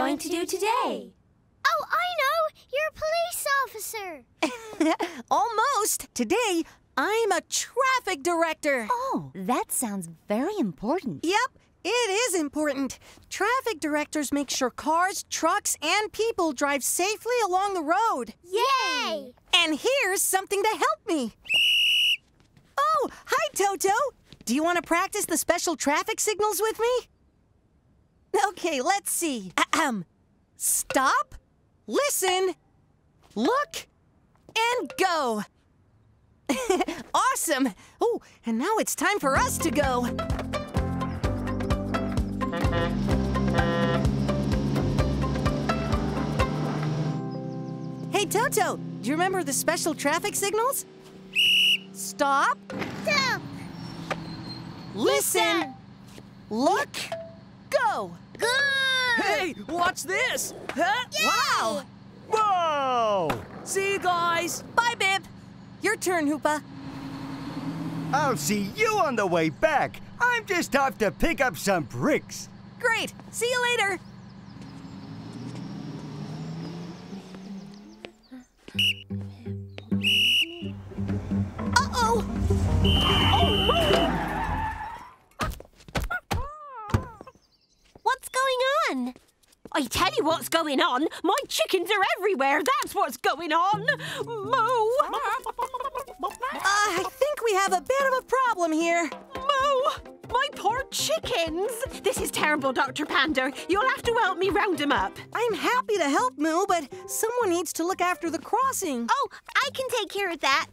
going to do today? Oh, I know! You're a police officer! Almost! Today, I'm a traffic director. Oh, that sounds very important. Yep, it is important. Traffic directors make sure cars, trucks, and people drive safely along the road. Yay! And here's something to help me. Oh, hi, Toto. Do you want to practice the special traffic signals with me? Okay, let's see. Ahem. Stop, listen, look, and go. awesome. Oh, and now it's time for us to go. Hey, Toto, do you remember the special traffic signals? Stop, Stop! listen, look, go. Good! Hey, watch this! Huh? Wow. Whoa! See you guys! Bye, Bip. Your turn, Hoopa. I'll see you on the way back. I'm just off to pick up some bricks. Great. See you later. Uh-oh. What's going on? I tell you what's going on. My chickens are everywhere. That's what's going on. Moo! Uh, I think we have a bit of a problem here. Moo! My poor chickens. This is terrible, Dr. Panda. You'll have to help me round them up. I'm happy to help, Moo, but someone needs to look after the crossing. Oh, I can take care of that.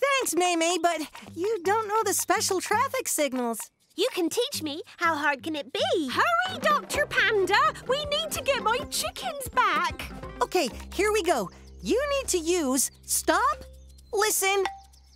Thanks, Maymay, but you don't know the special traffic signals. You can teach me. How hard can it be? Hurry, Dr. Panda. We need to get my chickens back. Okay, here we go. You need to use stop, listen,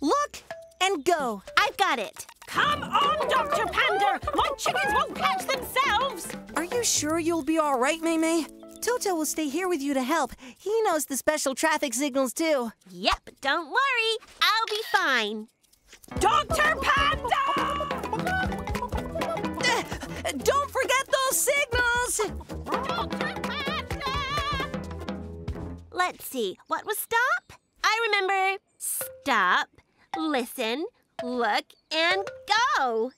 look, and go. I've got it. Come on, Dr. Panda. My chickens won't catch themselves. Are you sure you'll be all right, Maymay? Toto will stay here with you to help. He knows the special traffic signals, too. Yep, don't worry. I'll be fine. Dr. Panda! Don't forget those signals! Let's see. What was stop? I remember. Stop, listen, look, and go.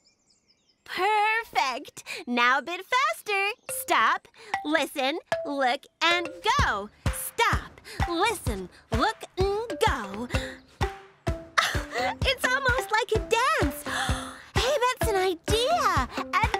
Perfect. Now a bit faster. Stop, listen, look, and go. Stop, listen, look, and go. It's almost like a dance. Hey, that's an idea.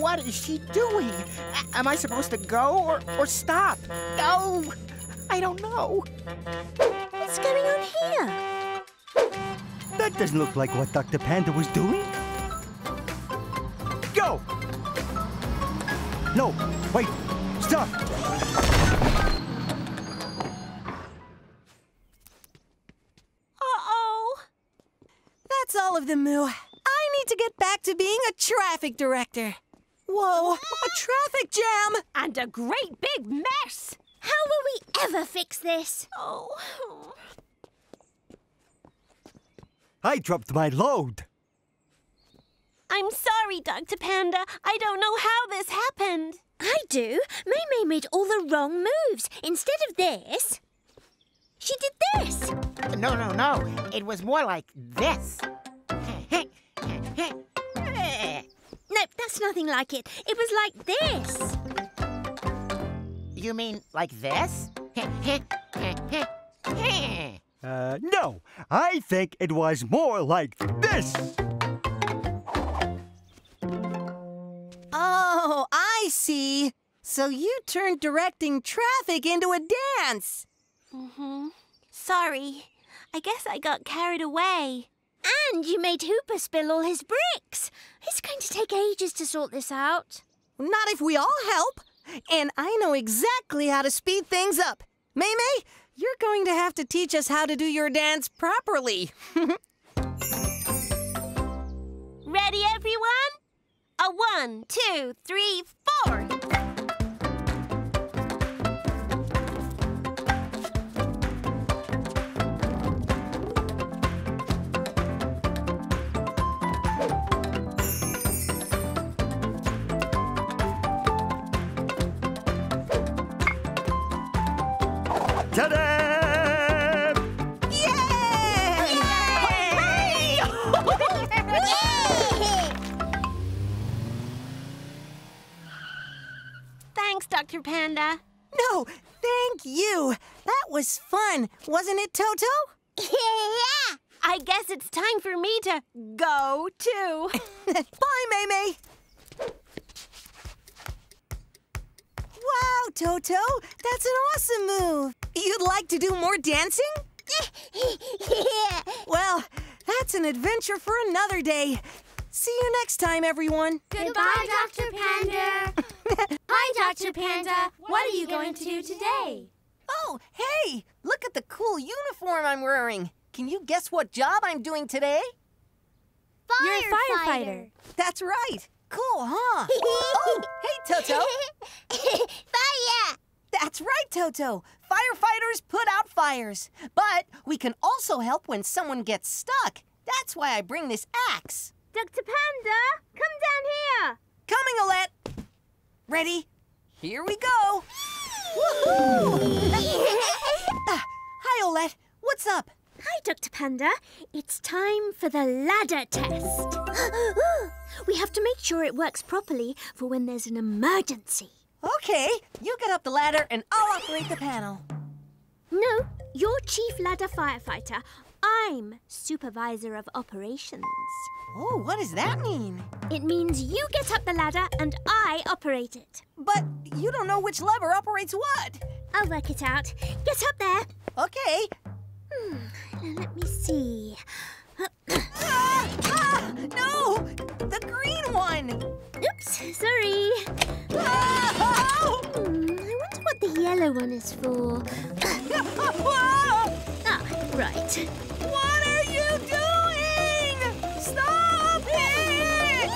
What is she doing? A- Am I supposed to go or, or stop? No, I don't know. What's going on here? That doesn't look like what Dr. Panda was doing. Go! No, wait, stop! Uh-oh. That's all of them, Moo. I need to get back to being a traffic director. Whoa, a traffic jam! And a great big mess. How will we ever fix this? Oh. I dropped my load. I'm sorry, Dr. Panda. I don't know how this happened. I do. May May made all the wrong moves. Instead of this, she did this. No, no, no. It was more like this. Nope, that's nothing like it. It was like this. You mean like this? Uh, no, I think it was more like this. Oh, I see. So you turned directing traffic into a dance. Mm-hmm. Sorry. I guess I got carried away. And you made Hoopa spill all his bricks. It's going to take ages to sort this out. Not if we all help. And I know exactly how to speed things up. May May, you're going to have to teach us how to do your dance properly. Ready, everyone? A one, two, three, four. For to go, too. Bye, May May. Wow, Toto, that's an awesome move. You'd like to do more dancing? yeah. Well, that's an adventure for another day. See you next time, everyone. Goodbye, Dr. Panda. Hi, Dr. Panda. What are you going to do today? Oh, hey, look at the cool uniform I'm wearing. Can you guess what job I'm doing today? You're a firefighter. That's right. Cool, huh? oh, hey, Toto. Fire! That's right, Toto. Firefighters put out fires. But we can also help when someone gets stuck. That's why I bring this axe. Dr. Panda, come down here. Coming, Olette. Ready? Here we go. Woohoo! Ah, hi, Olette. What's up? Hi, Dr. Panda. It's time for the ladder test. we have to make sure it works properly for when there's an emergency. Okay, you get up the ladder and I'll operate the panel. No, you're chief ladder firefighter. I'm supervisor of operations. Oh, what does that mean? It means you get up the ladder and I operate it. But you don't know which lever operates what. I'll work it out. Get up there. Okay. Hmm, let me see. Ah, ah, no! The green one! Oops, sorry. Ah, Hmm, I wonder what the yellow one is for. ah, Ah, right. what are you doing? Stop it!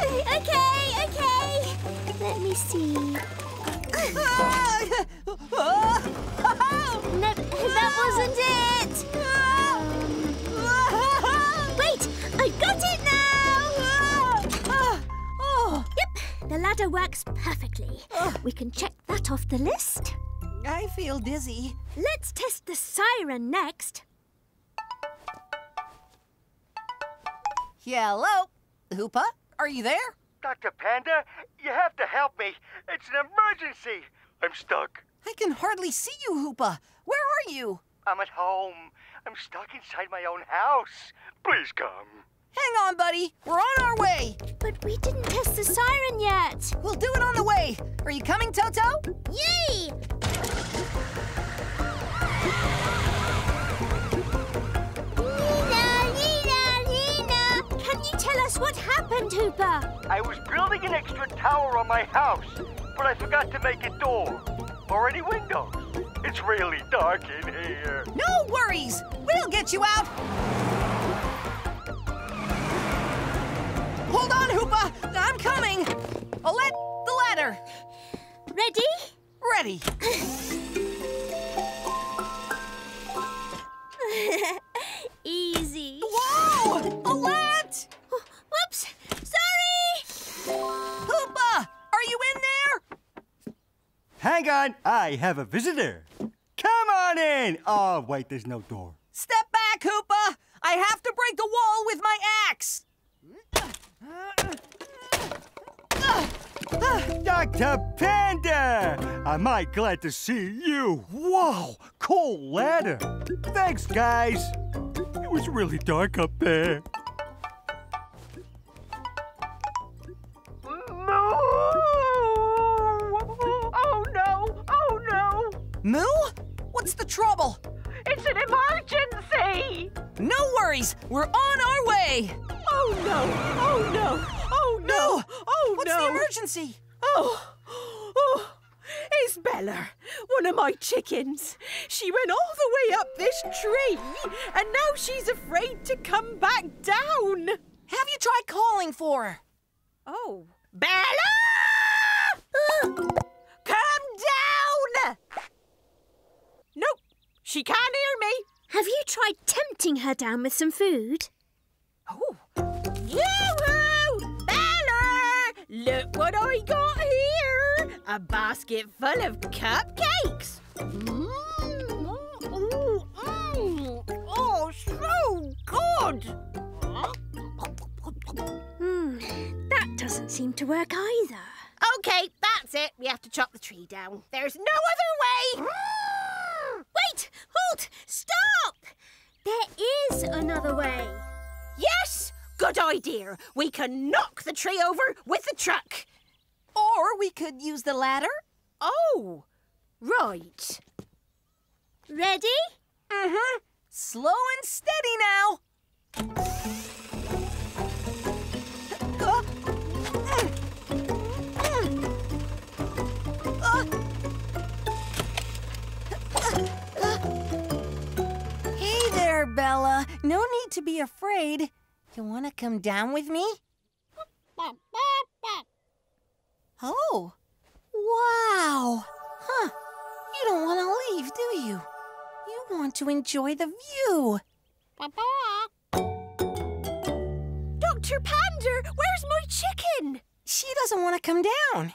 okay, okay. Let me see. No, that wasn't it. Wait, I got it now. oh, Yep, the ladder works perfectly. Oh. We can check that off the list. I feel dizzy. Let's test the siren next. Hello? Hoopa, are you there? Dr. Panda, you have to help me. It's an emergency. I'm stuck. I can hardly see you, Hoopa. Where are you? I'm at home. I'm stuck inside my own house. Please come. Hang on, buddy. We're on our way. But we didn't test the siren yet. We'll do it on the way. Are you coming, Toto? Yay! Nina, Nina, Nina! Can you tell us what happened, Hoopa? I was building an extra tower on my house, but I forgot to make a door or any windows. It's really dark in here. No worries. We'll get you out. Hold on, Hoopa. I'm coming. Olette, the ladder. Ready? Ready. Easy. Whoa! Hang on, I have a visitor. Come on in. Oh, wait, there's no door. Step back, Hoopa. I have to break the wall with my axe. Dr. Panda! I'm mighty glad to see you. Whoa, cool ladder. Thanks, guys. It was really dark up there. Moo? What's the trouble? It's an emergency! No worries, we're on our way. Oh no! Oh no! Oh no! Oh What's no! the emergency? Oh, oh, it's Bella, one of my chickens. She went all the way up this tree, and now she's afraid to come back down. Have you tried calling for her? Oh, Bella! come down! Nope, she can't hear me. Have you tried tempting her down with some food? Oh, yoo-hoo! Bella! Look what I got here! A basket full of cupcakes. Mmm, ooh, mmm. Oh, so good! Hmm, that doesn't seem to work either. Okay, that's it. We have to chop the tree down. There's no other way. Halt! Stop! There is another way. Yes, good idea. We can knock the tree over with the truck. Or we could use the ladder. Oh, right. Ready? Mm-hmm. Slow and steady now. Bella. No need to be afraid. You want to come down with me? Oh, wow. Huh. You don't want to leave, do you? You want to enjoy the view. Dr. Panda, where's my chicken? She doesn't want to come down.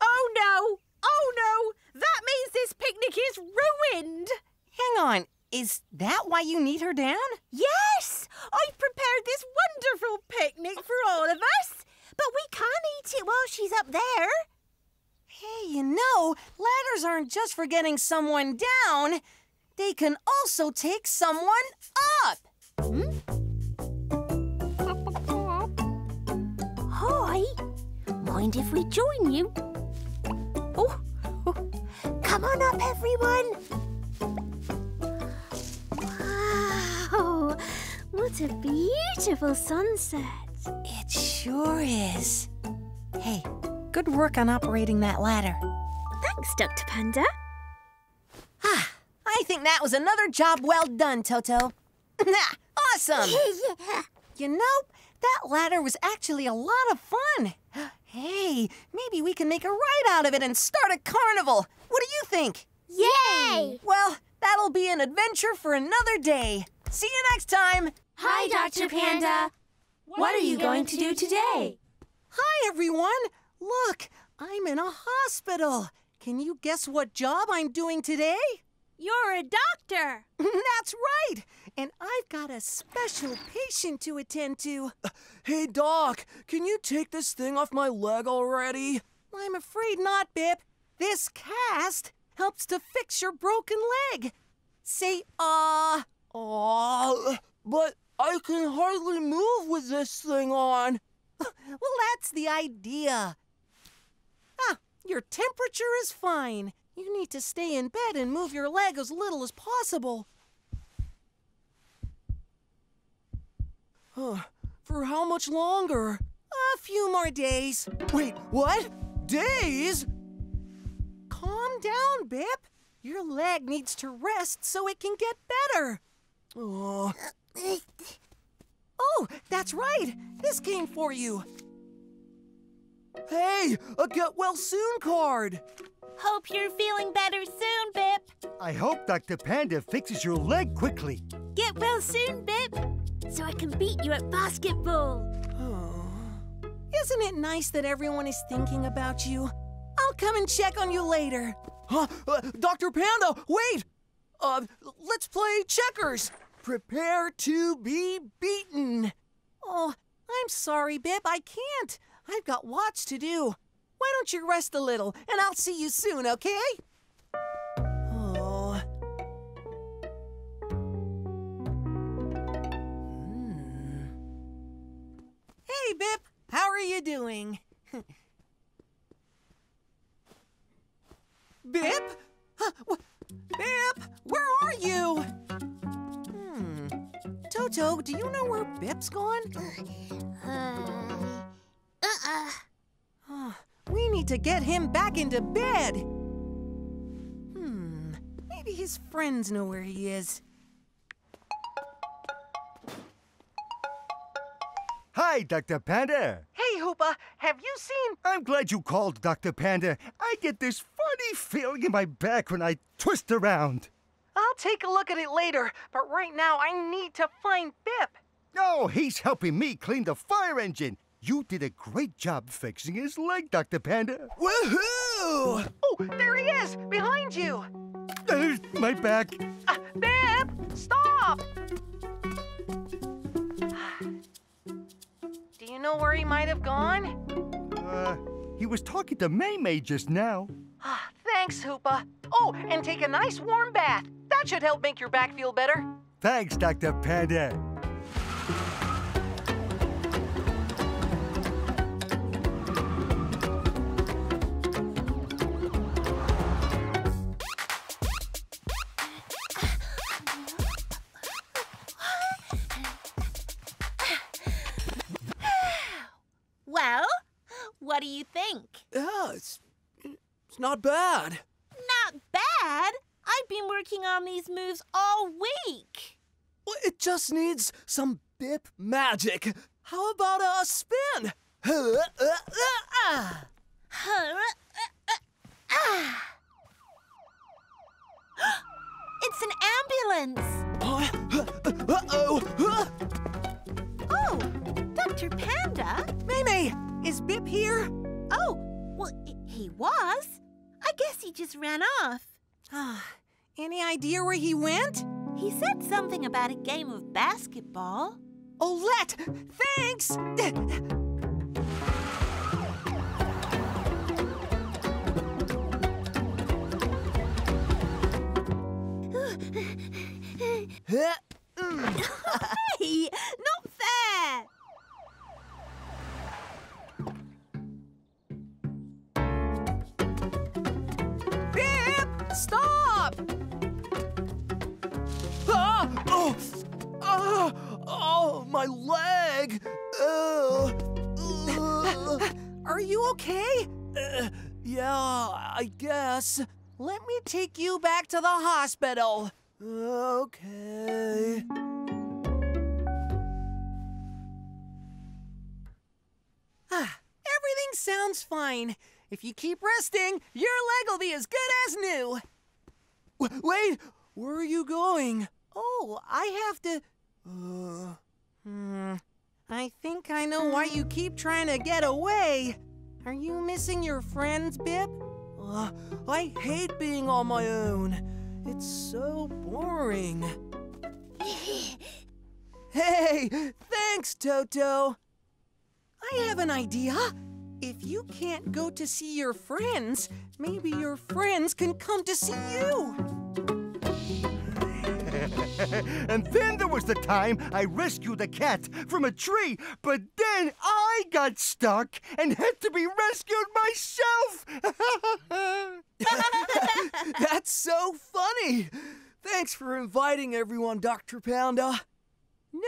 Oh no! Oh no! That means this picnic is ruined! Hang on. Is that why you need her down? Yes! I've prepared this wonderful picnic for all of us! But we can't eat it while she's up there. Hey, you know, ladders aren't just for getting someone down. They can also take someone up. Hi! Mind if we join you? Oh, oh. come on up, everyone! What a beautiful sunset. It sure is. Hey, good work on operating that ladder. Thanks, Dr. Panda. Ah, I think that was another job well done, Toto. awesome! You know, that ladder was actually a lot of fun. Hey, maybe we can make a ride out of it and start a carnival. What do you think? Yay! Well, that'll be an adventure for another day. See you next time. Hi, Dr. Panda. What are you going to do today? Hi, everyone. Look, I'm in a hospital. Can you guess what job I'm doing today? You're a doctor! That's right. And I've got a special patient to attend to. Hey, Doc, can you take this thing off my leg already? I'm afraid not, Bip. This cast helps to fix your broken leg. Say, ah. Aw, but I can hardly move with this thing on. Well, that's the idea. Ah, your temperature is fine. You need to stay in bed and move your leg as little as possible. Huh. For how much longer? A few more days. Wait, what? Days? Calm down, Bip. Your leg needs to rest so it can get better. Oh, Oh, that's right. This came for you. hey, a get well soon card. Hope you're feeling better soon, Bip. I hope Dr. Panda fixes your leg quickly. Get well soon, Bip, so I can beat you at basketball. Isn't it nice that everyone is thinking about you? I'll come and check on you later. Huh? Uh, Dr. Panda, wait! Uh, let's play checkers. Prepare to be beaten. Oh, I'm sorry, Bip. I can't. I've got lots to do. why don't you rest a little, and I'll see you soon, okay? Oh. Hmm. Hey, Bip, how are you doing? Bip? Huh, Bip, where are you? Hmm. Toto, do you know where Bip's gone? Uh-uh. Oh, we need to get him back into bed. Hmm. Maybe his friends know where he is. Hi, Dr. Panda. Hey, Hoopa, have you seen? I'm glad you called, Dr. Panda. I get this funny feeling in my back when I twist around. I'll take a look at it later, but right now I need to find Bip. Oh, he's helping me clean the fire engine. You did a great job fixing his leg, Dr. Panda. Woohoo! Oh, there he is, behind you. There's my back. Uh, Bip, stop! Do you know where he might have gone? Uh, he was talking to May May just now. Ah, Thanks, Hoopa. Oh, and take a nice warm bath. That should help make your back feel better. Thanks, Dr. Panda. Well, what do you think? Yeah, it's, it's not bad. Not bad. I've been working on these moves all week. Well, It just needs some Bip magic. How about a spin? It's an ambulance. Uh-oh. Oh, Dr. Panda? Maymay, is Bip here? Oh, well, he was. I guess he just ran off. Ah, any idea where he went? He said something about a game of basketball. Olette, thanks! Hospital. Okay. Ah, everything sounds fine. If you keep resting, your leg will be as good as new. W- wait, where are you going? Oh, I have to. Uh, Hmm. I think I know why you keep trying to get away. Are you missing your friends, Bip? uh, I hate being on my own. It's so boring. Hey, thanks, Toto. I have an idea. If you can't go to see your friends, maybe your friends can come to see you. and then there was the time I rescued the cat from a tree, but then I got stuck and had to be rescued myself. That's so funny. Thanks for inviting everyone, Dr. Panda. No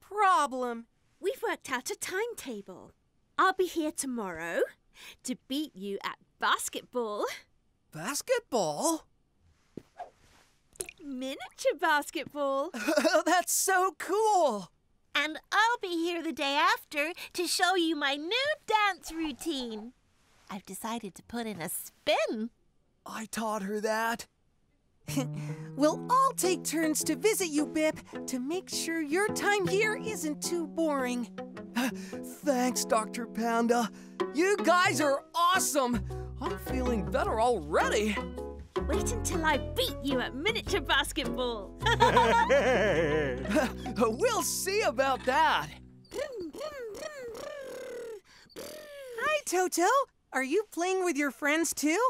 problem. We've worked out a timetable. I'll be here tomorrow to beat you at basketball. Basketball? Miniature basketball. Oh, That's so cool. And I'll be here the day after to show you my new dance routine. I've decided to put in a spin. I taught her that. We'll all take turns to visit you, Bip, to make sure your time here isn't too boring. Thanks, Dr. Panda. You guys are awesome. I'm feeling better already. Wait until I beat you at miniature basketball. we'll see about that. Hi, Toto. Are you playing with your friends too?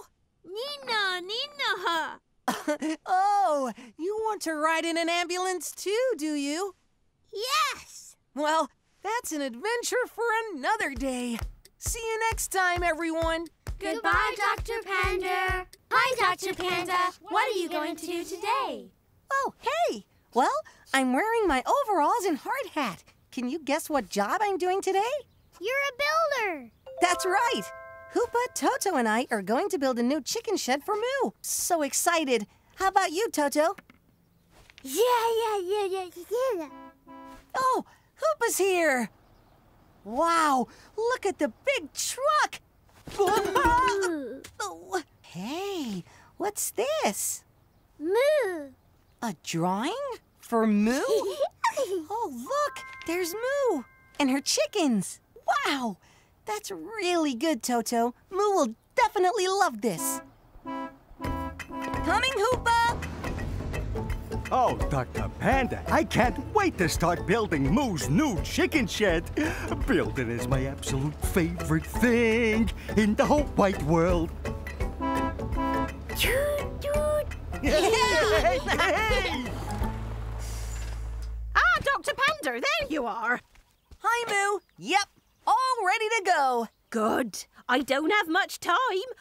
Nina, Nina. oh, you want to ride in an ambulance too, do you? Yes. Well, that's an adventure for another day. See you next time, everyone. Goodbye, Dr. Panda. Hi, Dr. Panda. What are you going to do today? Oh, hey! Well, I'm wearing my overalls and hard hat. Can you guess what job I'm doing today? You're a builder. That's right! Hoopa, Toto, and I are going to build a new chicken shed for Moo. So excited. How about you, Toto? Yeah, yeah, yeah, yeah, yeah. Oh, Hoopa's here! Wow, look at the big truck! Oh, hey, what's this? Moo. A drawing? For Moo? oh, look, there's Moo and her chickens. Wow, that's really good, Toto. Moo will definitely love this. Coming, Hoopa! Oh, Dr. Panda, I can't wait to start building Moo's new chicken shed. Building is my absolute favorite thing in the whole wide world. Hey, hey! Ah, Dr. Panda, there you are. Hi, Moo. Yep, all ready to go. Good. I don't have much time.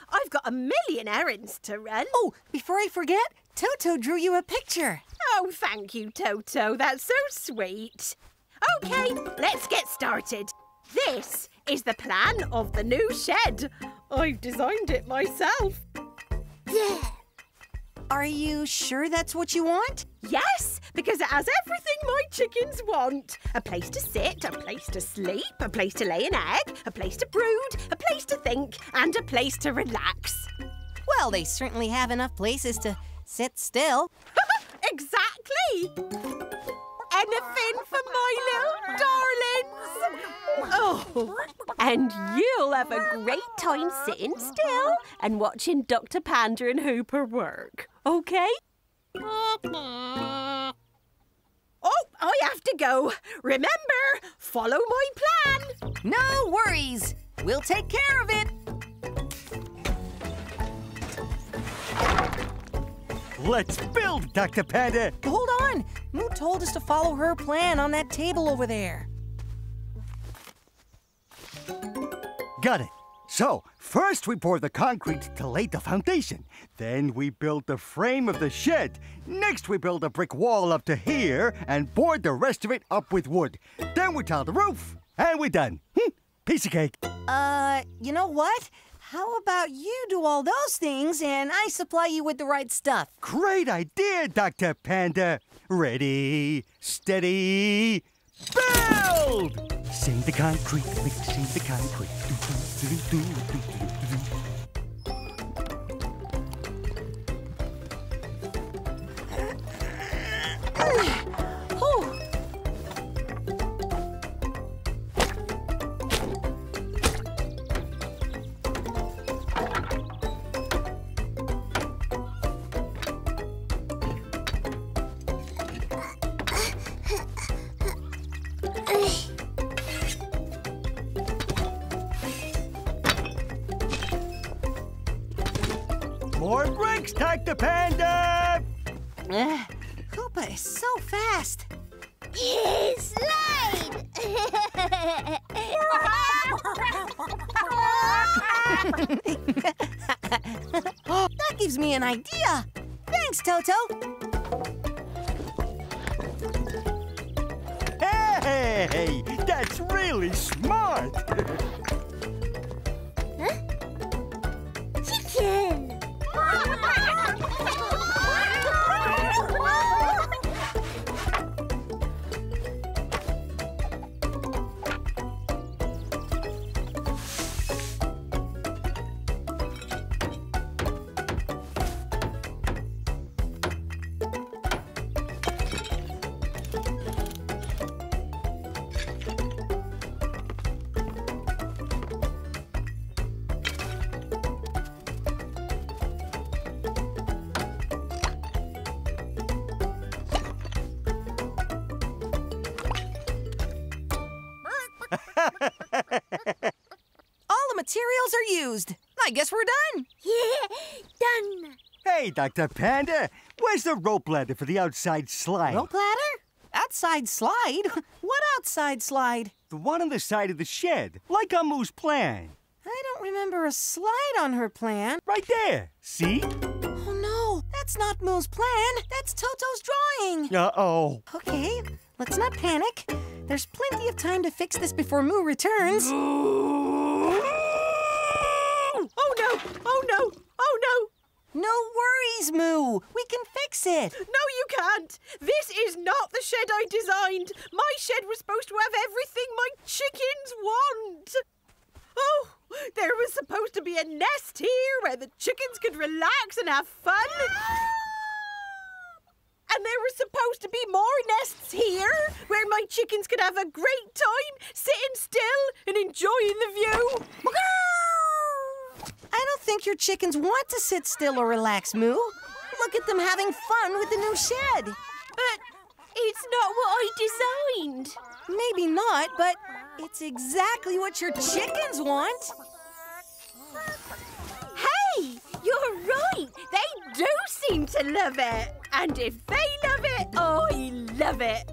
I've got a million errands to run. Oh, before I forget, Toto drew you a picture. Oh, thank you, Toto. That's so sweet. Okay, let's get started. This is the plan of the new shed. I've designed it myself. Yeah. Are you sure that's what you want? Yes, because it has everything my chickens want. A place to sit, a place to sleep, a place to lay an egg, a place to brood, a place to think, and a place to relax. Well, they certainly have enough places to sit still. exactly. Anything for my little darlings. Oh, and you'll have a great time sitting still and watching Dr. Panda and Hoopa work, okay? Oh, I have to go. Remember, follow my plan. No worries. We'll take care of it. Let's build, Dr. Panda. Hold on. Moo told us to follow her plan on that table over there. Got it. So, first we pour the concrete to lay the foundation. Then we build the frame of the shed. Next we build a brick wall up to here and board the rest of it up with wood. Then we tile the roof. And we're done. Hm, piece of cake. Uh, you know what? How about you do all those things and I supply you with the right stuff? Great idea, Dr. Panda. Ready, steady, build! Sing the concrete, mixing the concrete. Do, do, do, do, do, More bricks, Dr. Panda! Uh, Hoopa is so fast. Slide. that gives me an idea. Thanks, Toto. Hey, that's really smart. Dr. Panda, where's the rope ladder for the outside slide? Rope ladder? Outside slide? What outside slide? The one on the side of the shed, like on Moo's plan. I don't remember a slide on her plan. Right there. See? Oh no, that's not Moo's plan. That's Toto's drawing. Uh-oh. Okay, let's not panic. There's plenty of time to fix this before Moo returns. Oh no! Oh no! No! No worries, Moo. We can fix it. No, you can't! This is not the shed I designed! My shed was supposed to have everything my chickens want! Oh, there was supposed to be a nest here where the chickens could relax and have fun! And there were supposed to be more nests here where my chickens could have a great time sitting still and enjoying the view! I don't think your chickens want to sit still or relax, Moo. Look at them having fun with the new shed. But it's not what I designed. Maybe not, but it's exactly what your chickens want. Hey, you're right. They do seem to love it. And if they love it, I love it.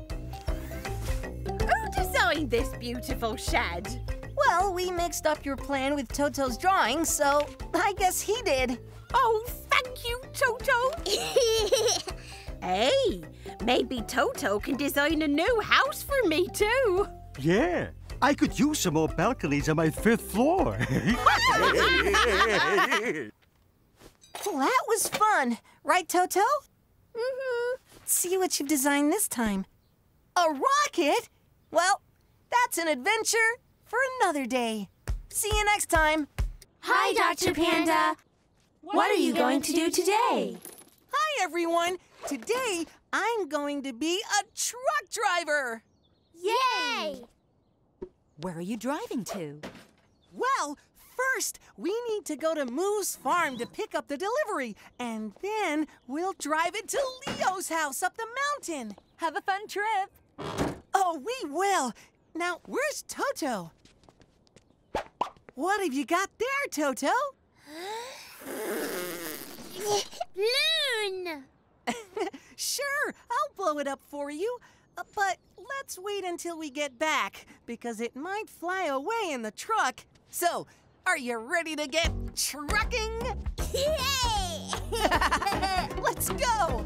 Who designed this beautiful shed? Well, we mixed up your plan with Toto's drawing, so I guess he did. Oh, thank you, Toto. hey, maybe Toto can design a new house for me too. Yeah. I could use some more balconies on my fifth floor. Well, that was fun. Right, Toto? Mm-hmm. See what you've designed this time. A rocket? Well, that's an adventure for another day. See you next time. Hi, Dr. Panda. What are you going to do today? Hi, everyone. Today, I'm going to be a truck driver. Yay! Where are you driving to? Well, first, we need to go to Moo's farm to pick up the delivery, and then we'll drive it to Leo's house up the mountain. Have a fun trip. Oh, we will. Now, where's Toto? What have you got there, Toto? Loon! Sure, I'll blow it up for you. Uh, but let's wait until we get back, because it might fly away in the truck. So, are you ready to get trucking? Yay! Let's go!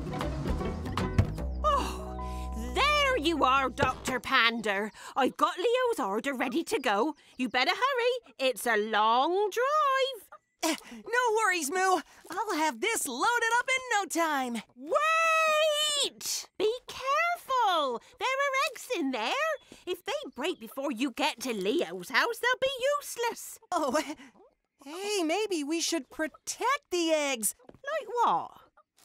There you are, Dr. Panda. I've got Leo's order ready to go. You better hurry. It's a long drive. Eh, No worries, Moo. I'll have this loaded up in no time. Wait! Be careful. There are eggs in there. If they break before you get to Leo's house, they'll be useless. Oh, eh, hey, maybe we should protect the eggs. Like what?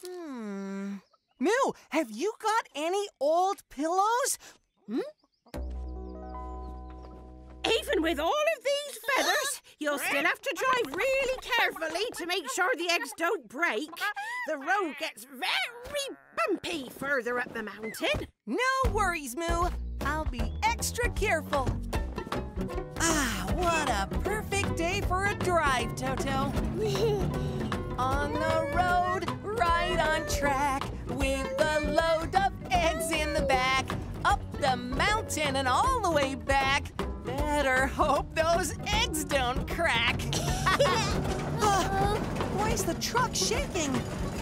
Hmm. Moo, have you got any old pillows? Hmm? Even with all of these feathers, you'll still have to drive really carefully to make sure the eggs don't break. The road gets very bumpy further up the mountain. No worries, Moo. I'll be extra careful. Ah, what a perfect day for a drive, Toto. on the road, right on track, with a load of eggs in the back. Up the mountain and all the way back. Better hope those eggs don't crack. Ah, Why is the truck shaking?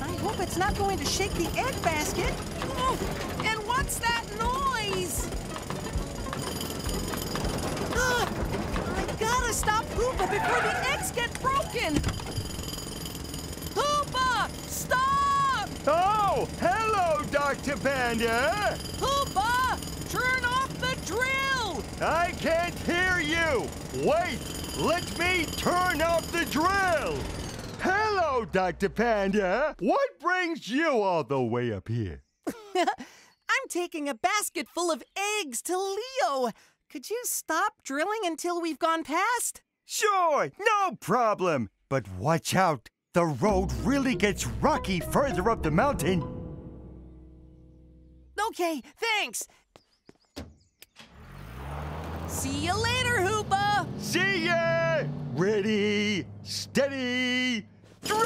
I hope it's not going to shake the egg basket. Oh, and what's that noise? Ah, I gotta stop Hoopa before the eggs get broken. Hoopa, stop! oh, hello, Dr. Panda. Hoopa, turn off the drill! I can't hear you. Wait, let me turn off the drill. Hello, Dr. Panda. What brings you all the way up here? I'm taking a basket full of eggs to Leo. Could you stop drilling until we've gone past? Sure, no problem. But watch out. The road really gets rocky further up the mountain. Okay, thanks. See you later, Hoopa. See ya! Ready Steady! Drill!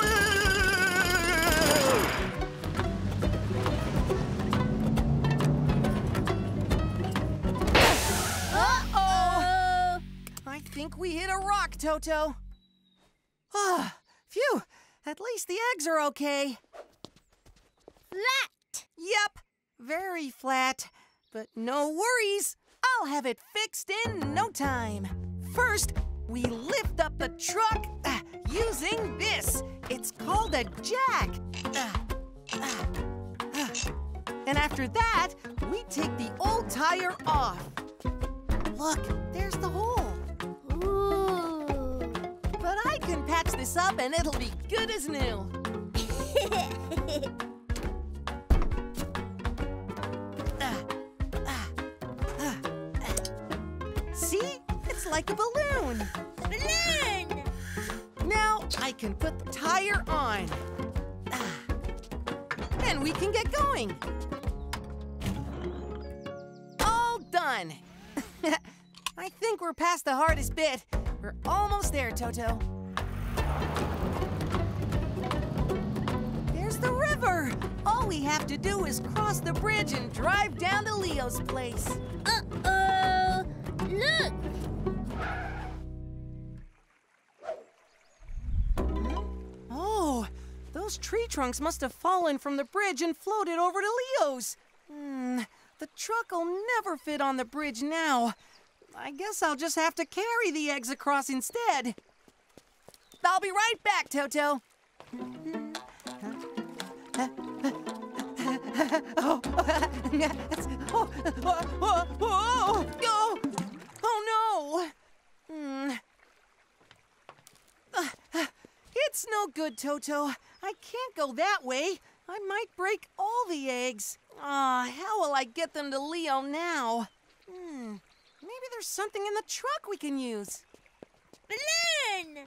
Uh-oh! I think we hit a rock, Toto. Ah, phew. At least the eggs are okay. Flat. Yep, very flat. But no worries. I'll have it fixed in no time. First, we lift up the truck uh, using this. It's called a jack. Uh, uh, uh. And after that, we take the old tire off. Look, there's the hole. Ooh. But I can patch this up and it'll be good as new. Like a balloon. Balloon. Now I can put the tire on. And we can get going. All done. I think we're past the hardest bit. We're almost there, Toto. There's the river. All we have to do is cross the bridge and drive down to Leo's place. Trunks must have fallen from the bridge and floated over to Leo's. Hmm, the truck will never fit on the bridge now. I guess I'll just have to carry the eggs across instead. I'll be right back, Toto. oh, oh, oh, oh, oh, oh no! Hmm. It's no good, Toto. I can't go that way. I might break all the eggs. Ah, how will I get them to Leo now? Hmm, maybe there's something in the truck we can use. Balloon.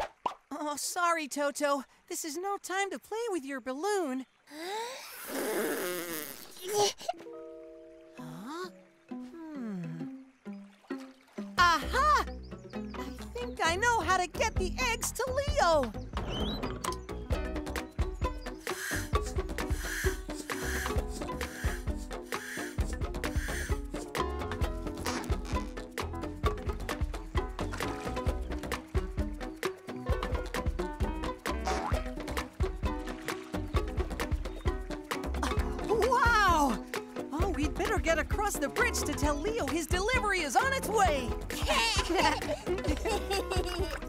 Oh, sorry, Toto. This is no time to play with your balloon. think I know how to get the eggs to Leo. The bridge to tell Leo his delivery is on its way.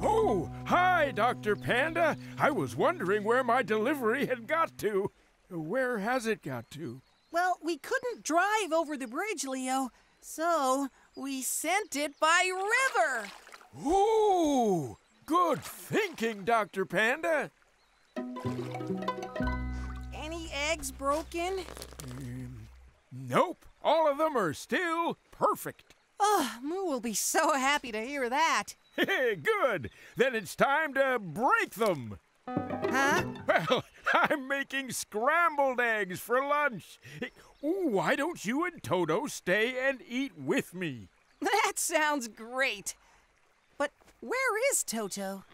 Oh, hi, Dr. Panda. I was wondering where my delivery had got to. Where has it got to? Well, we couldn't drive over the bridge, Leo, so we sent it by river. Ooh, good thinking, Dr. Panda. Any eggs broken? Mm, Nope, all of them are still perfect. Oh, Moo will be so happy to hear that. Hey, good. Then it's time to break them. Huh? Well, I'm making scrambled eggs for lunch. Ooh, why don't you and Toto stay and eat with me? That sounds great. But where is Toto?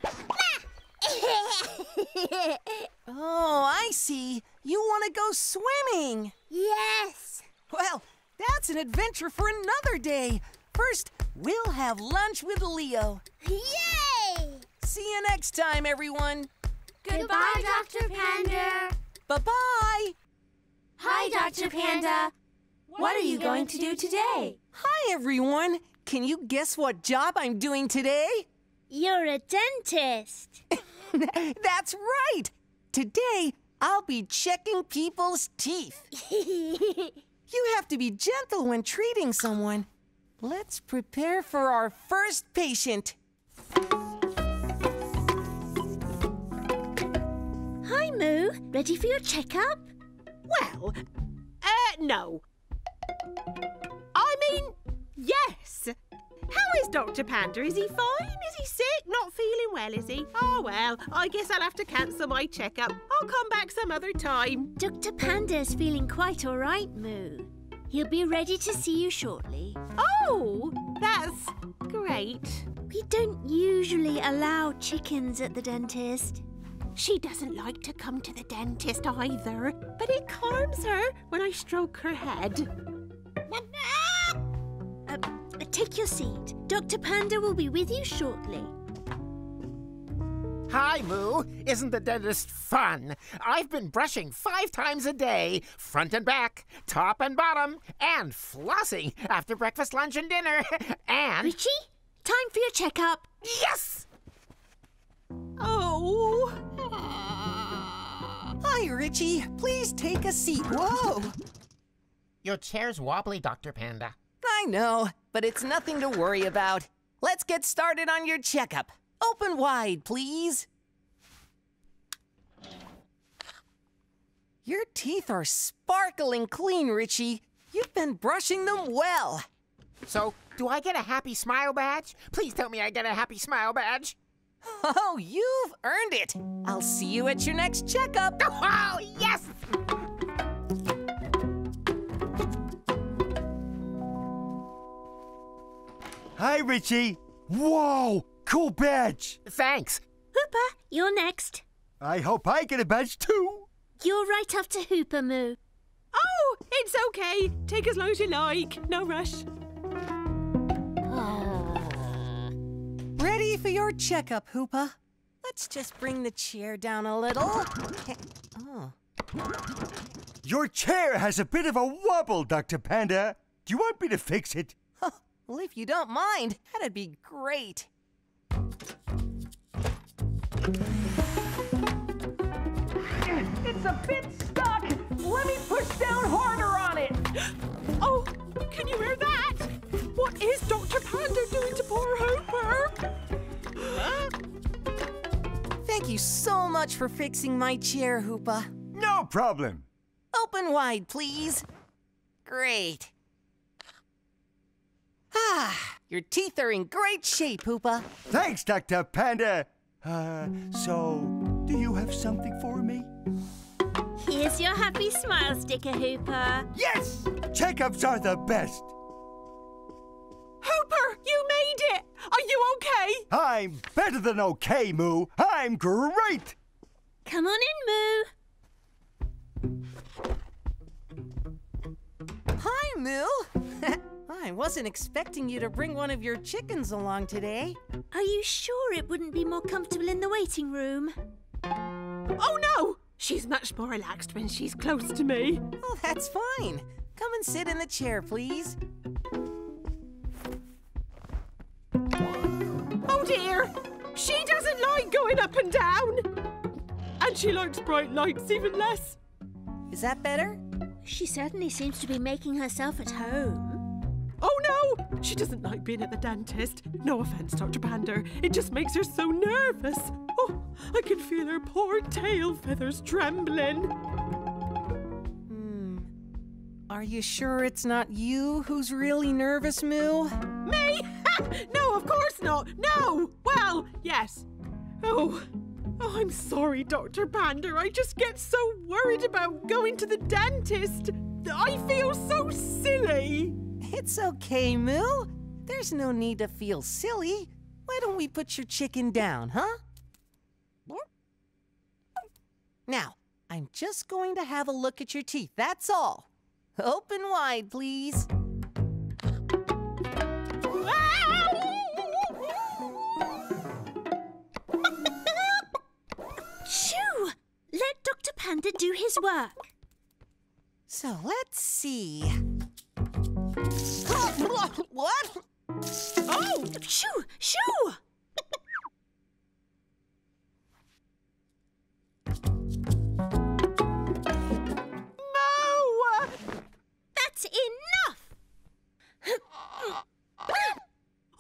Oh, I see. You want to go swimming. yes. Well, that's an adventure for another day. First, we'll have lunch with Leo. Yay! See you next time, everyone. Goodbye, Dr. Panda. Bye bye. Hi, Dr. Panda. What are you going to do today? Hi, everyone. Can you guess what job I'm doing today? You're a dentist. That's right. Today, I'll be checking people's teeth. You have to be gentle when treating someone. Let's prepare for our first patient. Hi, Moo. Ready for your checkup? Well, uh, no. I mean, yes. How is Dr. Panda? Is he fine? Is he sick? Not feeling well, is he? Oh, well, I guess I'll have to cancel my checkup. I'll come back some other time. Dr. Panda's feeling quite all right, Moo. He'll be ready to see you shortly. Oh, that's great. We don't usually allow chickens at the dentist. She doesn't like to come to the dentist either, but it calms her when I stroke her head. Take your seat. Dr. Panda will be with you shortly. Hi, Moo. Isn't the dentist fun? I've been brushing five times a day, front and back, top and bottom, and flossing after breakfast, lunch, and dinner. and. Richie, time for your checkup. Yes! Oh. Ah. Hi, Richie. Please take a seat. Whoa. Your chair's wobbly, Dr. Panda. I know, but it's nothing to worry about. Let's get started on your checkup. Open wide, please. Your teeth are sparkling clean, Richie. You've been brushing them well. So, do I get a happy smile badge? Please tell me I get a happy smile badge. Oh, you've earned it. I'll see you at your next checkup. Oh, yes! Hi, Richie. Whoa, cool badge. Thanks. Hoopa, you're next. I hope I get a badge too. You're right after Hoopa, Moo. Oh, it's okay. Take as long as you like. No rush. Ready for your checkup, Hoopa. Let's just bring the chair down a little. Oh. Your chair has a bit of a wobble, Dr. Panda. Do you want me to fix it? Well, if you don't mind, that'd be great. It's a bit stuck. Let me push down harder on it. Oh, can you hear that? What is Dr. Panda doing to poor Hoopa? Thank you so much for fixing my chair, Hoopa. No problem. Open wide, please. Great. Ah, your teeth are in great shape, Hoopa. Thanks, Dr. Panda. Uh, so, do you have something for me? Here's your happy smile sticker, Hoopa. Yes! Checkups are the best. Hoopa, you made it! Are you okay? I'm better than okay, Moo. I'm great. Come on in, Moo. Hi, Moo. I wasn't expecting you to bring one of your chickens along today. Are you sure it wouldn't be more comfortable in the waiting room? Oh no! She's much more relaxed when she's close to me. Oh, that's fine. Come and sit in the chair, please. Oh dear! She doesn't like going up and down! And she likes bright lights even less. Is that better? She certainly seems to be making herself at home. Oh no! She doesn't like being at the dentist. No offense, Dr. Panda. It just makes her so nervous. Oh, I can feel her poor tail feathers trembling. Hmm. Are you sure it's not you who's really nervous, Moo? Me? no, of course not. No! Well, yes. Oh. Oh, I'm sorry, Dr. Panda. I just get so worried about going to the dentist. I feel so silly. It's okay, Moo. There's no need to feel silly. Why don't we put your chicken down, huh? Now, I'm just going to have a look at your teeth, that's all. Open wide, please. Shoo! Let Dr. Panda do his work. So let's see. what? Oh! Shoo! Shoo! Mo! That's enough!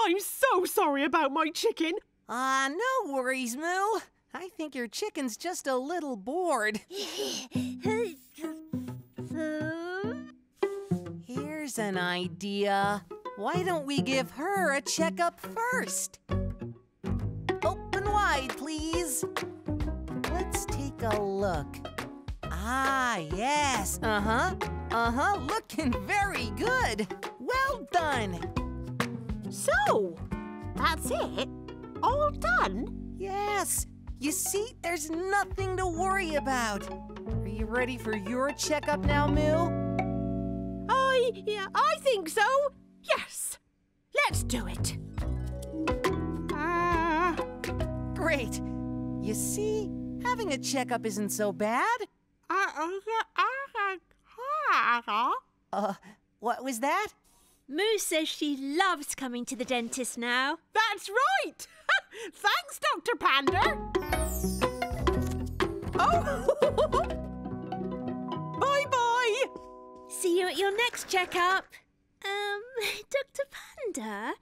I'm so sorry about my chicken. Ah, no worries, Moo. I think your chicken's just a little bored. Here's an idea. Why don't we give her a checkup first? Open wide, please. Let's take a look. Ah, yes. Uh huh. Uh huh. Looking very good. Well done. So, That's it? All done? Yes. You see, there's nothing to worry about. Are you ready for your checkup now, Moo? I, yeah, I think so. Yes. Let's do it. Ah. Great. You see, having a checkup isn't so bad. Uh, what was that? Moo says she loves coming to the dentist now. That's right. Thanks, Dr. Panda. Oh. See you at your next checkup. Um, Dr. Panda,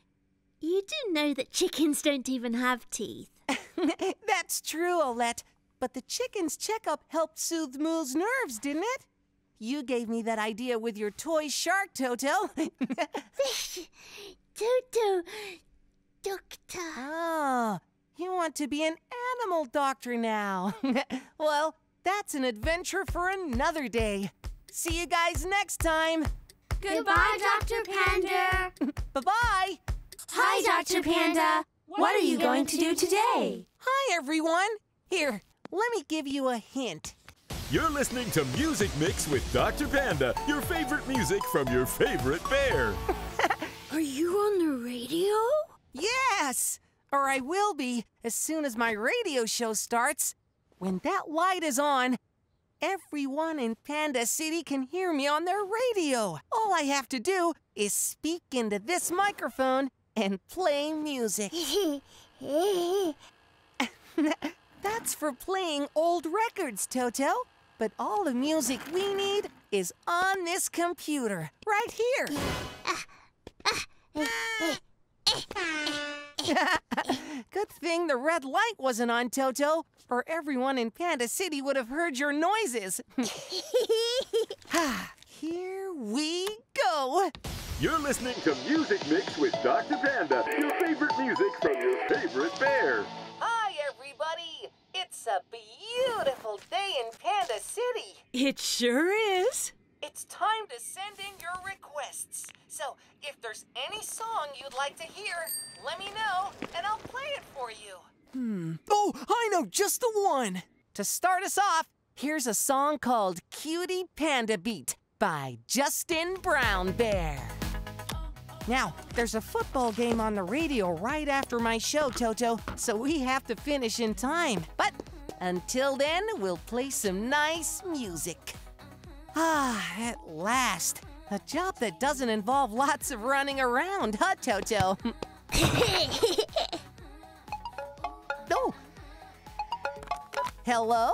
you do know that chickens don't even have teeth. That's true, Olette. But the chicken's checkup helped soothe Moo's nerves, didn't it? You gave me that idea with your toy shark, Toto. Toto, doctor. oh, you want to be an animal doctor now. well, that's an adventure for another day. See you guys next time. Goodbye, Dr. Panda. Bye bye. Hi, Dr. Panda. What are you going to do today? Hi, everyone. Here, let me give you a hint. You're listening to Music Mix with Dr. Panda, your favorite music from your favorite bear. Are you on the radio? Yes, or I will be as soon as my radio show starts. When that light is on, everyone in Panda City can hear me on their radio. All I have to do is speak into this microphone and play music. That's for playing old records, Toto. But all the music we need is on this computer, right here. Good thing the red light wasn't on, Toto, or everyone in Panda City would have heard your noises. Here we go. You're listening to Music Mix with Dr. Panda, your favorite music from your favorite bear. Hi, everybody. It's a beautiful day in Panda City. It sure is. It's time to send in your requests. So, if there's any song you'd like to hear, let me know and I'll play it for you. Hmm. Oh, I know just the one. To start us off, here's a song called Cutie Panda Beat by Justin Brown Bear. Now, there's a football game on the radio right after my show, Toto, so we have to finish in time. But until then, we'll play some nice music. Ah, at last. A job that doesn't involve lots of running around, huh, Toto? oh. Hello?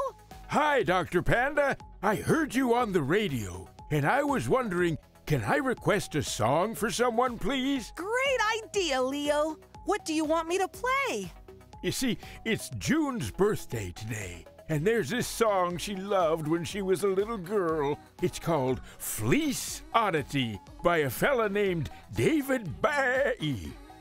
Hi, Dr. Panda. I heard you on the radio, and I was wondering can I request a song for someone, please? Great idea, Leo. What do you want me to play? You see, it's June's birthday today, and there's this song she loved when she was a little girl. It's called Fleece Oddity by a fella named David Bae.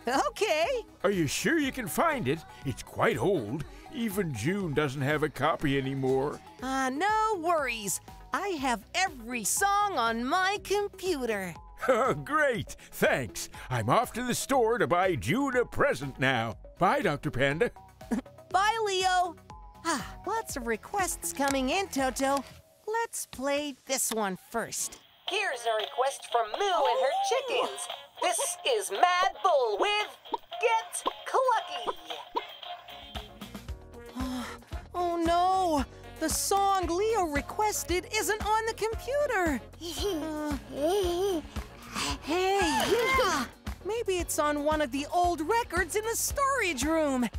Okay. Are you sure you can find it? It's quite old. Even June doesn't have a copy anymore. Uh, no worries. I have every song on my computer. Oh, great! Thanks. I'm off to the store to buy June a present now. Bye, Dr. Panda. Bye, Leo. Ah, lots of requests coming in, Toto. Let's play this one first. Here's a request from Moo and her chickens. This is Mad Bull with Get Clucky. Oh no! The song Leo requested isn't on the computer. Uh, hey, yeah! Maybe it's on one of the old records in the storage room.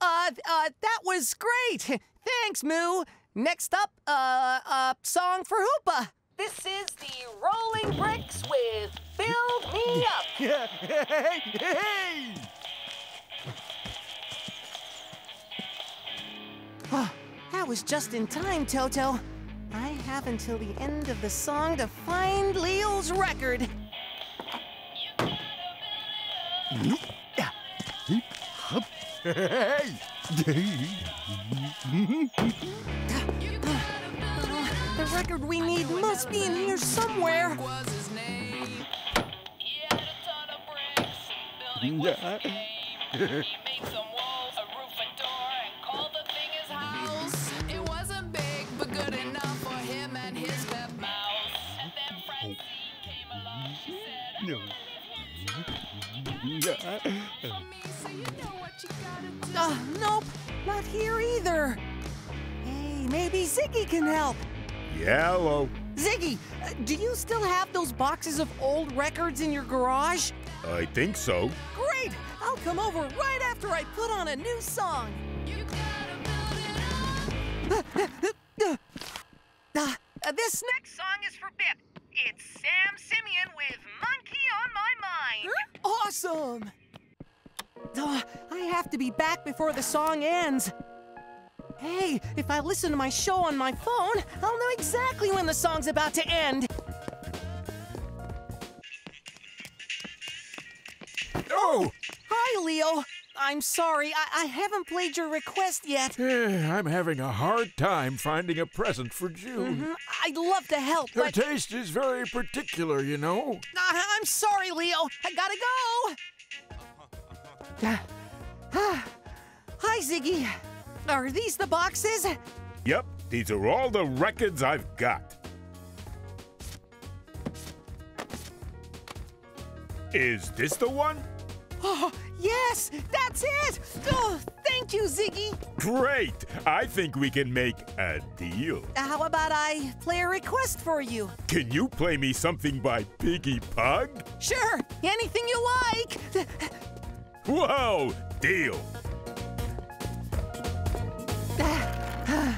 Uh, uh, that was great. Thanks, Moo. Next up, uh, a song for Hoopa. This is the Rolling Bricks with Build Me Up. hey, hey! Oh, that was just in time, Toto. I have until the end of the song to find Leo's record. The record we need must be in here somewhere. It here either. Hey, maybe Ziggy can help. Yeah, Yellow. Ziggy, uh, do you still have those boxes of old records in your garage? I think so. Great! I'll come over right after I put on a new song. You gotta build it up. Uh, uh, this next song is for Bip. It's Sam Simeon with Monkey on My Mind. Awesome! Uh, I have to be back before the song ends. Hey, if I listen to my show on my phone, I'll know exactly when the song's about to end. Oh! Hi, Leo. I'm sorry, I, I haven't played your request yet. I'm having a hard time finding a present for June. Mhm, I'd love to help, Her but taste is very particular, you know. I- I'm sorry, Leo. I gotta go. Uh, ah, hi, Ziggy. Are these the boxes? Yep, these are all the records I've got. Is this the one? Oh, yes, that's it. Oh, thank you, Ziggy. Great! I think we can make a deal. Uh, how about I play a request for you? Can you play me something by Piggy Pug? Sure, anything you like. Whoa! Deal!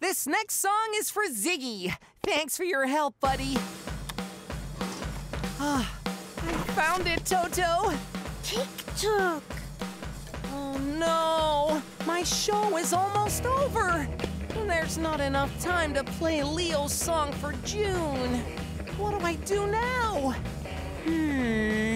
This next song is for Ziggy. Thanks for your help, buddy. Ah, I found it, Toto. TikTok. Oh no! My show is almost over! There's not enough time to play Leo's song for June. What do I do now? Hmm.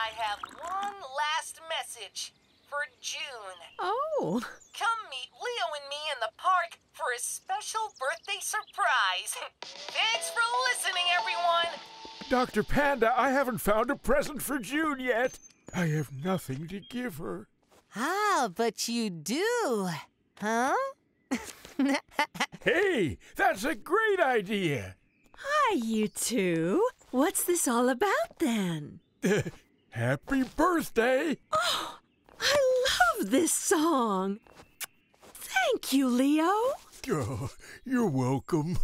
I have one last message for June. Oh. Come meet Leo and me in the park for a special birthday surprise. Thanks for listening, everyone. Dr. Panda, I haven't found a present for June yet. I have nothing to give her. Ah, but you do. Huh? Hey, that's a great idea. Hi, you two. What's this all about then? Happy birthday! Oh, I love this song. Thank you, Leo. Oh, you're welcome.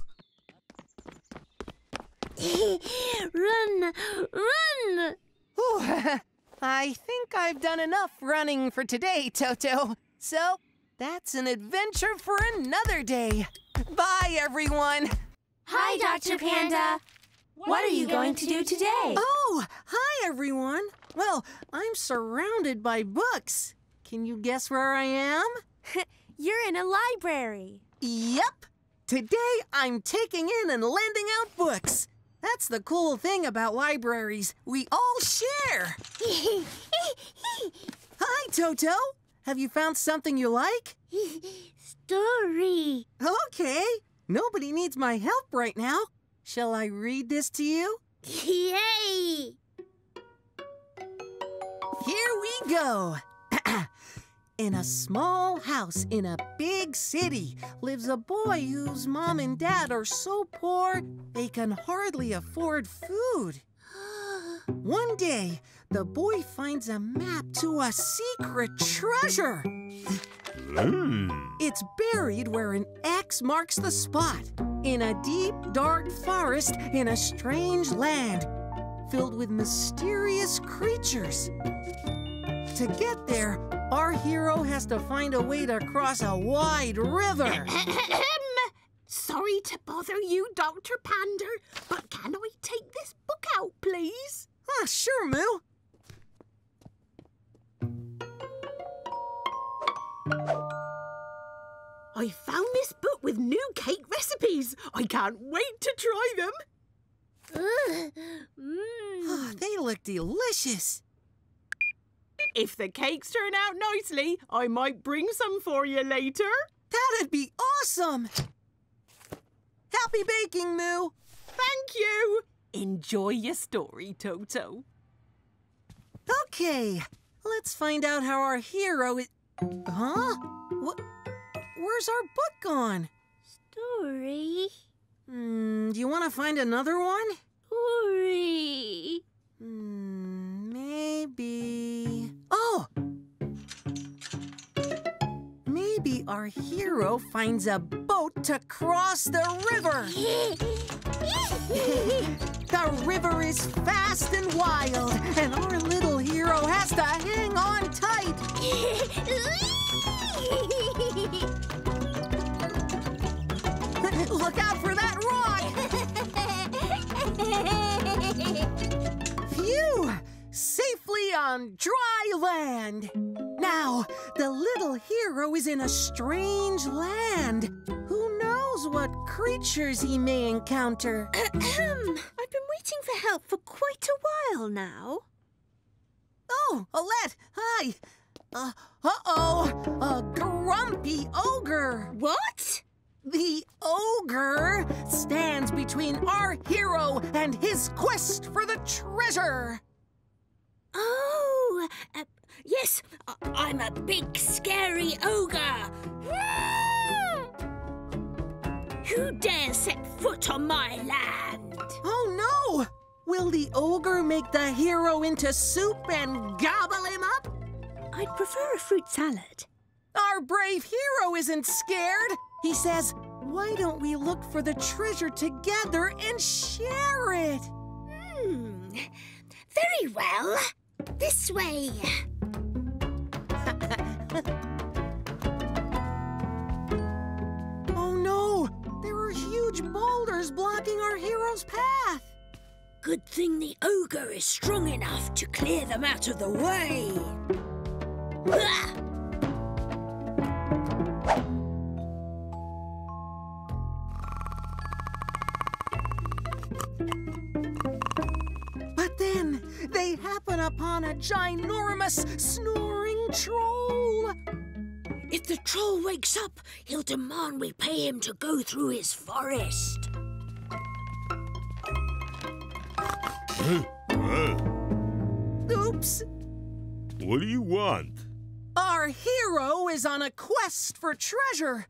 run, run! Whew. I think I've done enough running for today, Toto. So, that's an adventure for another day. Bye, everyone. Hi, Dr. Panda. What are you going to do today? Oh, hi, everyone. Well, I'm surrounded by books. Can you guess where I am? You're in a library. Yep. Today I'm taking in and lending out books. That's the cool thing about libraries. We all share. Hi, Toto. Have you found something you like? Story. Okay. Nobody needs my help right now. Shall I read this to you? Yay! Here we go. in a small house in a big city lives a boy whose mom and dad are so poor they can hardly afford food. One day, the boy finds a map to a secret treasure. It's buried where an X marks the spot in a deep, dark forest in a strange land filled with mysterious creatures. To get there, our hero has to find a way to cross a wide river. Sorry to bother you, Dr. Panda, but can I take this book out, please? Ah, sure, Moo. I found this book with new cake recipes. I can't wait to try them. Ugh. Mm. Ah, they look delicious. If the cakes turn out nicely, I might bring some for you later. That'd be awesome! Happy baking, Moo! Thank you. Enjoy your story, Toto. Okay, let's find out how our hero is. Huh? What? Where's our book gone? Story. Hmm, do you want to find another one? Story. Hmm, maybe. Oh! Maybe our hero finds a boat to cross the river. the river is fast and wild, and our little hero has to hang on tight. Look out for that rock! Phew! Safely on dry land. Now, the little hero is in a strange land. Who what creatures he may encounter? I've been waiting for help for quite a while now. Oh, Olette, hi. Uh, uh-oh, a grumpy ogre. What? The ogre stands between our hero and his quest for the treasure. Oh, uh, yes, I- I'm a big scary ogre. Who dares set foot on my land? Oh no! Will the ogre make the hero into soup and gobble him up? I'd prefer a fruit salad. Our brave hero isn't scared. He says, Why don't we look for the treasure together and share it? Hmm. Very well. This way. huge boulders blocking our hero's path. Good thing the ogre is strong enough to clear them out of the way. Ah! But then they happen upon a ginormous snoring troll. If the troll wakes up, he'll demand we pay him to go through his forest. Oops! What do you want? Our hero is on a quest for treasure,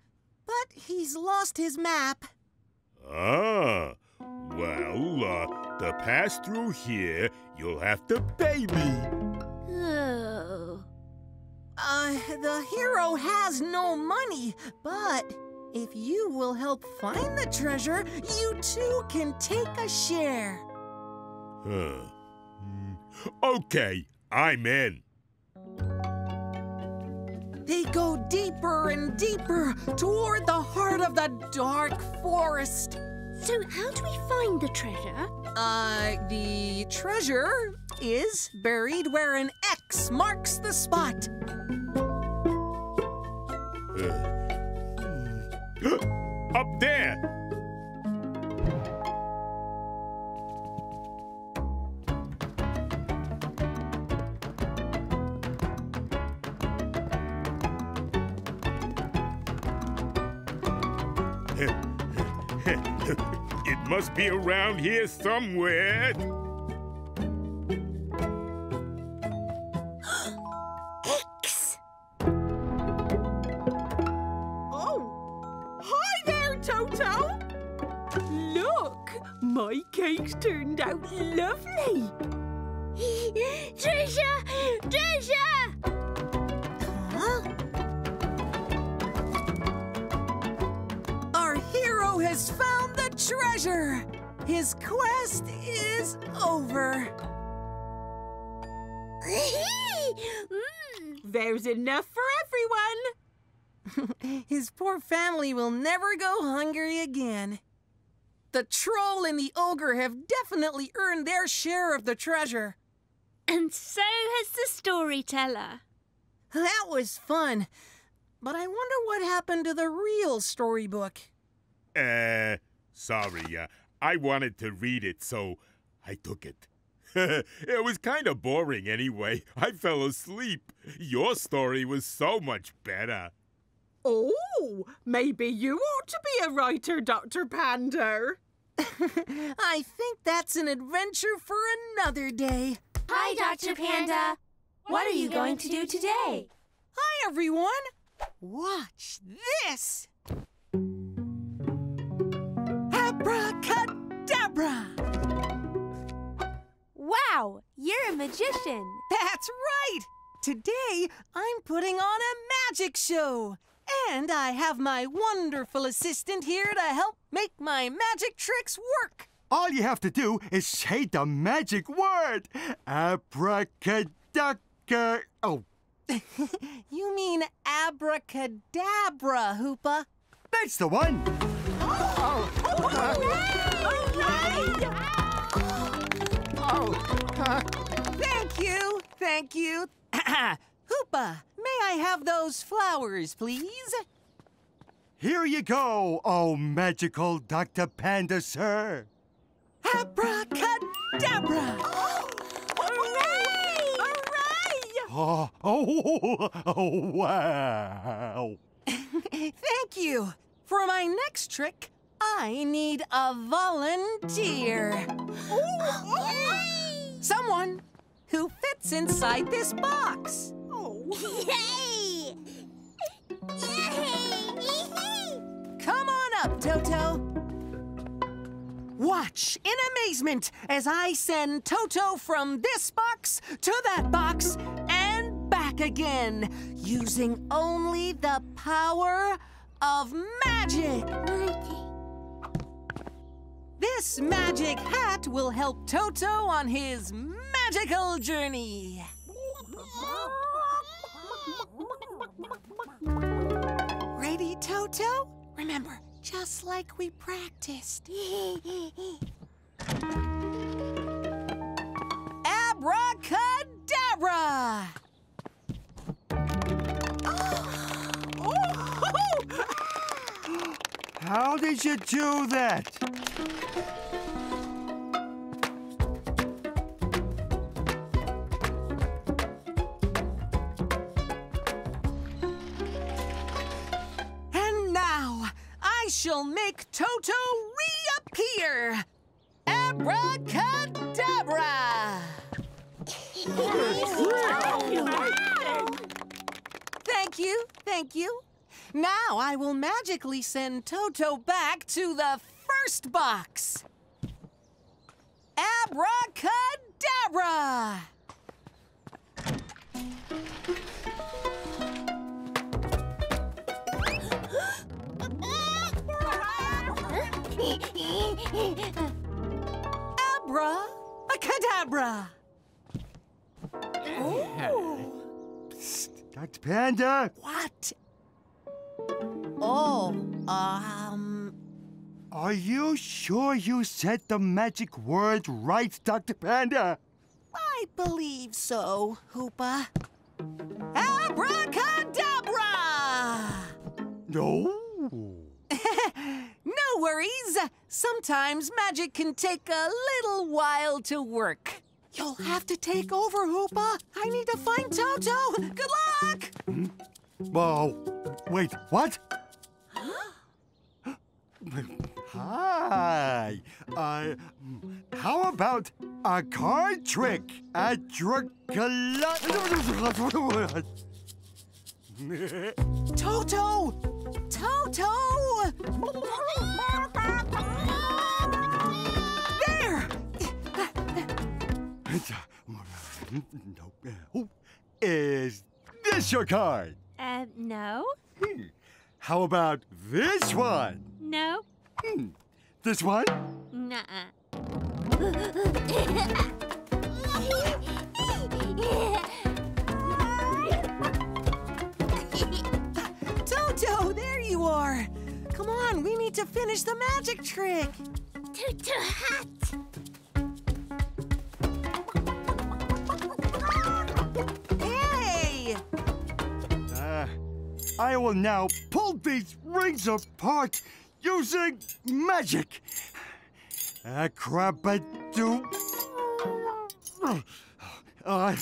but he's lost his map. Ah, well, uh, to pass through here, you'll have to pay me. Uh, the hero has no money, but if you will help find the treasure, you too can take a share. Huh. Hmm. Okay, I'm in. They go deeper and deeper toward the heart of the dark forest. So, how do we find the treasure? Uh, the treasure is buried where an X marks the spot. Up there! it must be around here somewhere. X! Oh, hi there, Toto. Look, my cakes turned out lovely. treasure! Treasure! Huh? Our hero has found the treasure. His quest is over. Mm. There's enough for everyone. His poor family will never go hungry again. The troll and the ogre have definitely earned their share of the treasure. And so has the storyteller. That was fun. But I wonder what happened to the real storybook. Uh, sorry, uh, I wanted to read it, so I took it. it was kind of boring anyway. I fell asleep. Your story was so much better. Oh, maybe you ought to be a writer, Dr. Panda. I think that's an adventure for another day. Hi, Dr. Panda. What are you going to do today? Hi, everyone. Watch this. Abracadabra! Wow, you're a magician. That's right! Today, I'm putting on a magic show. And I have my wonderful assistant here to help make my magic tricks work. All you have to do is say the magic word. Abracadabra. Oh, You mean abracadabra, Hoopa. that's the one. Thank you, thank you. Hoopa, may I have those flowers, please? Here you go, oh magical Dr. Panda, sir. Abracadabra! Oh, oh, oh wow. Thank you. For my next trick, I need a volunteer. Someone who fits inside this box. Yay! Yay! Come on up, Toto. Watch in amazement as I send Toto from this box to that box and back again, using only the power of magic. This magic hat will help Toto on his magical journey. Ready, Toto? Remember, just like we practiced. Abracadabra! How did you do that? And now I shall make Toto reappear. Abracadabra! Thank you, thank you. Now I will magically send Toto back to the first box. Abracadabra! Abracadabra! Dr. Panda? What? Oh, um, Are you sure you said the magic word right, Dr. Panda? I believe so, Hoopa. Abracadabra! No. No worries. Sometimes magic can take a little while to work. You'll have to take over, Hoopa. I need to find Toto. Good luck! Oh, wait, what? Hi. Uh, how about a card trick? A trick. Toto! Toto! There! Oh, Is this your card? Uh, no. How about this one? No. Hmm. This one? Nuh-uh. Toto, there you are! Come on, we need to finish the magic trick. Tutu hat! Hey! I will now pull these rings apart using magic. Uh.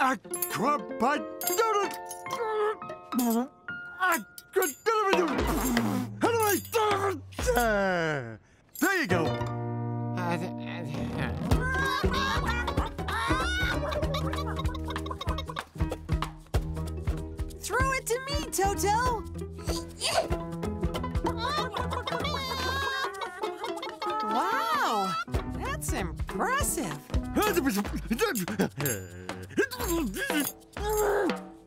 Acrobata. How do I? There you go. It to me, Toto. Wow, that's impressive.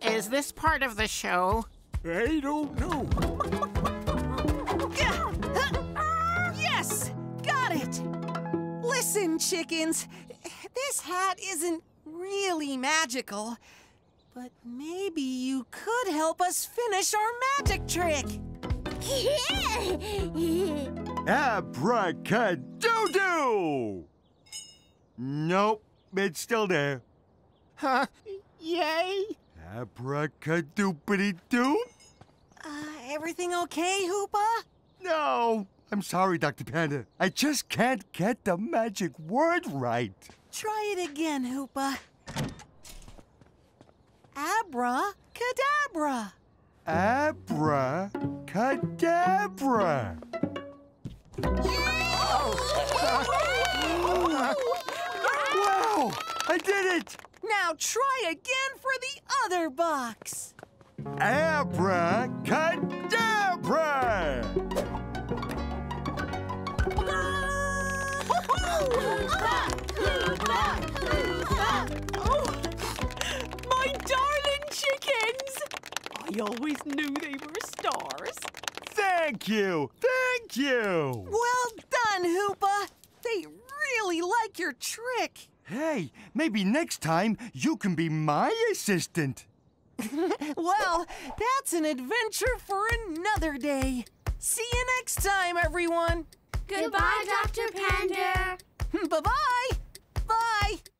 is this part of the show? I don't know. Yes, got it. Listen, chickens, this hat isn't really magical, but maybe you could help us finish our magic trick. Abracadoo! Nope, it's still there. Huh? Yay! Abracadoopity doo? Uh, everything okay, Hoopa? No, I'm sorry, Dr. Panda. I just can't get the magic word right. Try it again, Hoopa. Abra-cadabra. Abracadabra. Wow, I did it! Now try again for the other box. Abracadabra! My chickens! I always knew they were stars. Thank you! Thank you! Well done, Hoopa! They really like your trick. Hey, maybe next time you can be my assistant. well, that's an adventure for another day. See you next time, everyone. Goodbye, Dr. Panda. Bye-bye. Bye. -bye. Bye.